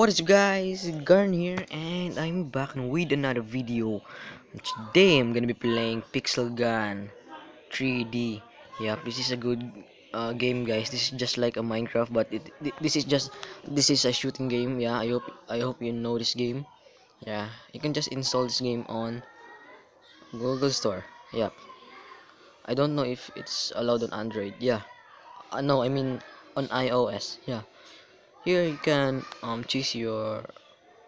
What is guys, Garen here and I'm back with another video. Today I'm gonna be playing Pixel Gun 3D. Yep, this is a good uh, game guys. This is just like a Minecraft but it, this is just this is a shooting game. Yeah, I hope I hope you know this game. Yeah, you can just install this game on Google Store. Yep. I don't know if it's allowed on Android. Yeah. Uh, no, I mean on iOS. Yeah here you can um choose your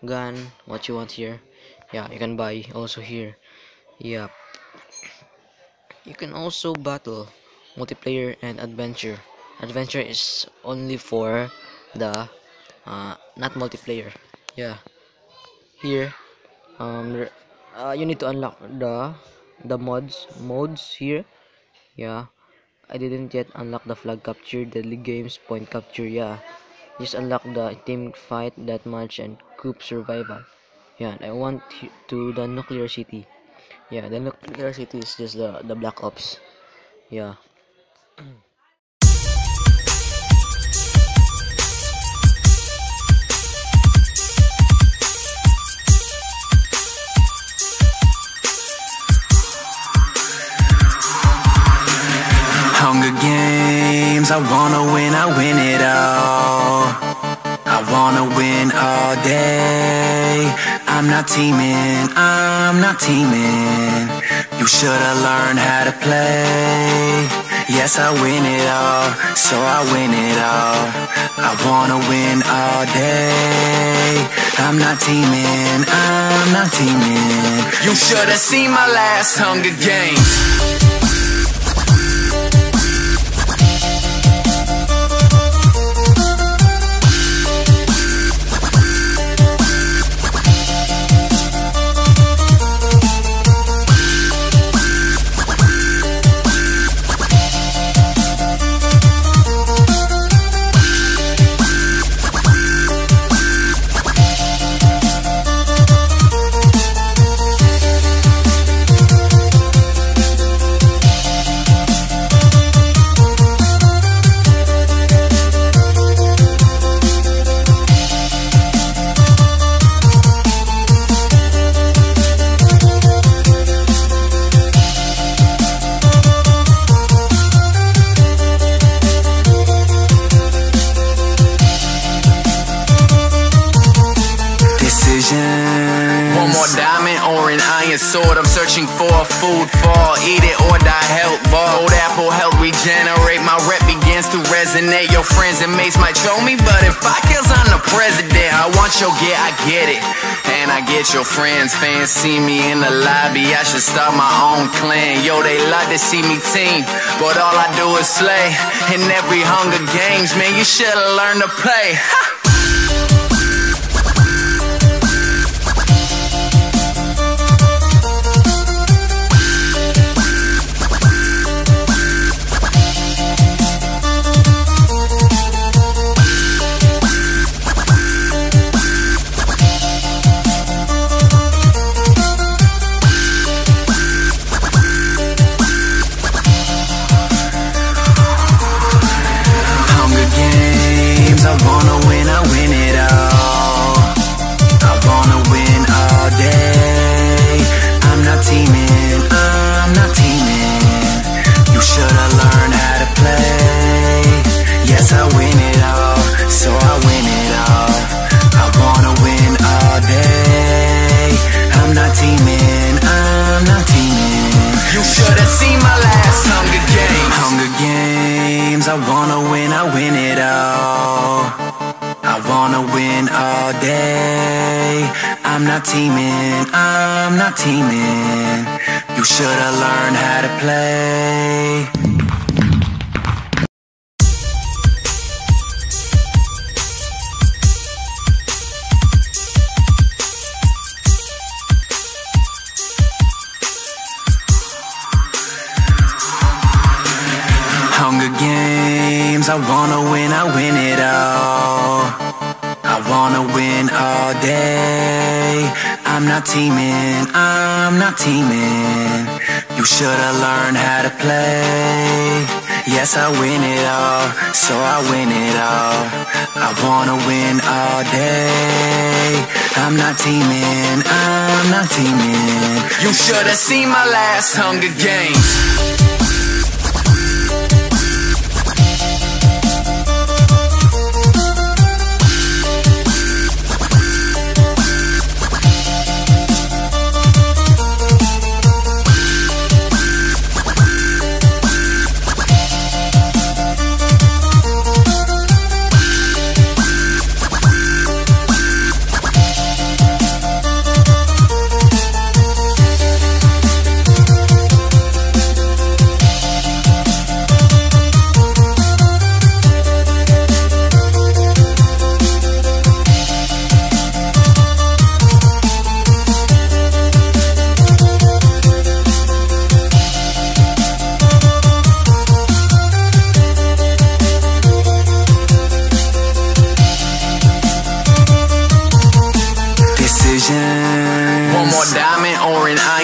gun what you want here. Yeah you can buy also here. Yeah. You can also battle multiplayer and adventure. Adventure is only for the uh, not multiplayer. Yeah. Here um uh, you need to unlock the the mods modes here. Yeah. I didn't yet unlock the flag capture deadly games point capture. Yeah just unlock the team fight that much and group survival. Yeah I want to the nuclear city. Yeah the nuclear city is just the the black ops. Yeah. Hunger Games, I wanna win, I win it all. I wanna win all day. I'm not teaming, I'm not teaming. You should've learned how to play. Yes, I win it all, so I win it all. I wanna win all day. I'm not teaming, I'm not teaming. You should've seen my last Hunger Games. Sword, I'm searching for a food fall. Eat it or die help ball. Old apple help regenerate. My rep begins to resonate. Your friends and mates might show me, but if I kills, I'm the president. I want your get, I get it. And I get your friends, fans see me in the lobby. I should start my own clan. Yo, they love to see me team, but all I do is slay. In every Hunger Games, man, you should've learned to play. Wanna win all day. I'm not teaming, I'm not teaming. You should've learned how to play. Hunger Games. I wanna win, win all day. I'm not teaming, I'm not teaming. You should've learned how to play. Yes, I win it all, so I win it all. I wanna win all day. I'm not teaming, I'm not teaming. You should have seen my last Hunger Games.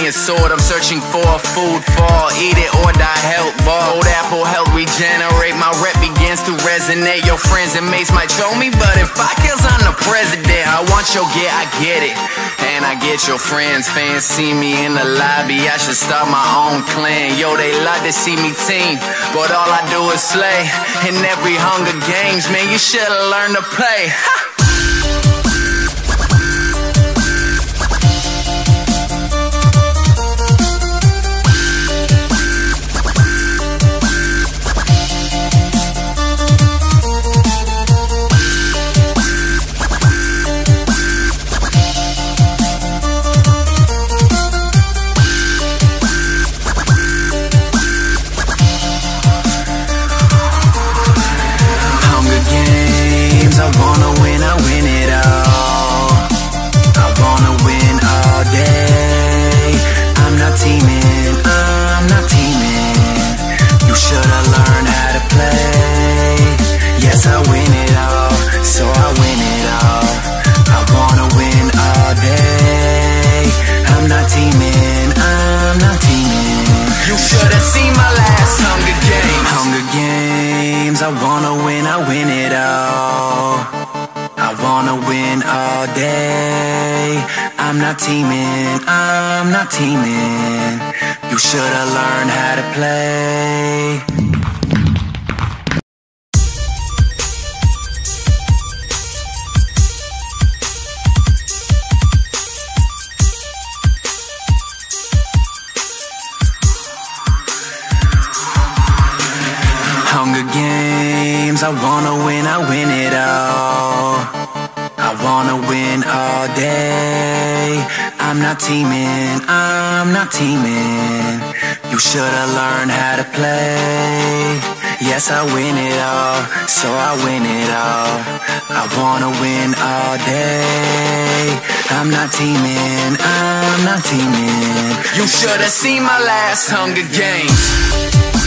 An sword. I'm searching for a food fall. Eat it or die help ball. Old apple help regenerate. My rep begins to resonate. Your friends and mates might show me, but if I kills, I'm the president. I want your get, I get it. And I get your friends. Fans see me in the lobby. I should start my own clan. Yo, they love to see me team, but all I do is slay. In every Hunger Games, man, you should've learned to play. Ha! Win all day. I'm not teaming, I'm not teaming. You should've learned how to play. Hunger Games, I wanna win, I win it all. Day. I'm not teaming, I'm not teaming. You should've learned how to play. Yes, I win it all, so I win it all. I wanna win all day. I'm not teaming, I'm not teaming. You should've seen my last Hunger Games.